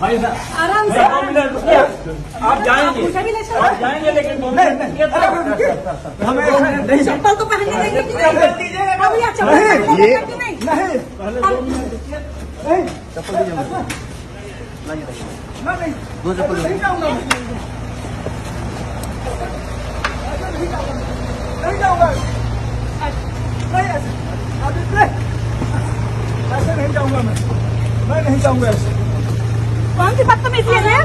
भाई साहब आराम से दो मिनट रुकिए। आप जाएँगे। आप जाएँगे लेकिन दो मिनट तो। हमें चप्पल तो पहनने देंगे अब ये चप्पल ये- नहीं नहीं अब- नहीं दो चप्पल नहीं जाऊँगा नहीं जाऊँगा नहीं ऐसे ऐसे नहीं जाऊँगा मैं मैं नहीं जाऊँगा ऐसे। कौन सी बदतमीजी है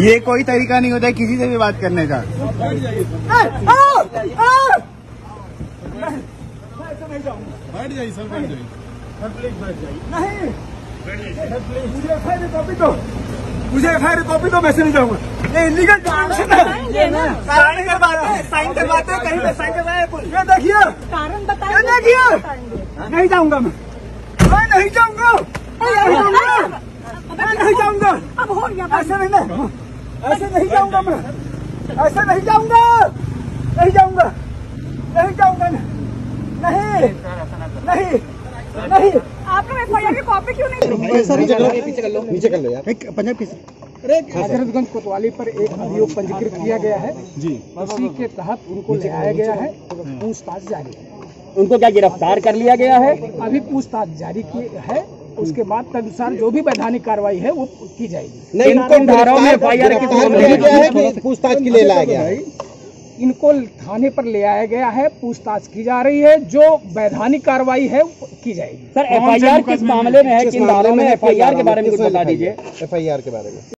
ये कोई तरीका नहीं होता है किसी से भी बात करने का। बैठ जाइए सर बैठ नहीं। मुझे एफ़ आई कॉपी दो। मुझे एफ़ कॉपी दो मैं से नहीं जाऊँगा। ये इलीगल है। साइन करवाते हैं। साइन करवाते हैं कहीं पे साइन करवाए ये देखिए। कारण ये देखिए। नहीं जाऊँगा मैं। मैं नहीं जाऊँगा। नहीं जाऊँगा नहीं हो ऐसे नहीं नहीं जाऊँगा मैं ऐसे नहीं जाऊँगा नहीं जाऊँगा नहीं जाऊँगा नहीं नहीं नहीं आप लोग एफ़ आई आर की कॉपी क्यों नहीं हजरतगंज कोतवाली पर एक अभियोग पंजीकृत किया गया है जी उसी के तहत उनको ले आया गया है पूछताछ जारी है उनको क्या गिरफ़्तार कर लिया गया है अभी पूछताछ जारी की है उसके बाद तदनुसार जो भी वैधानिक कार्रवाई है वो की जाएगी। किन धाराओं में एफ़ आई आर किस पूछताछ के लिए लाया गया है? इनको थाने पर ले आया गया है पूछताछ की जा रही है जो वैधानिक कार्रवाई है की जाएगी। सर एफ़ आई आर किस मामले में है? किन धाराओं में एफ़ आई आर के बारे में कुछ बता दीजिए। एफ़ आई आर के बारे में।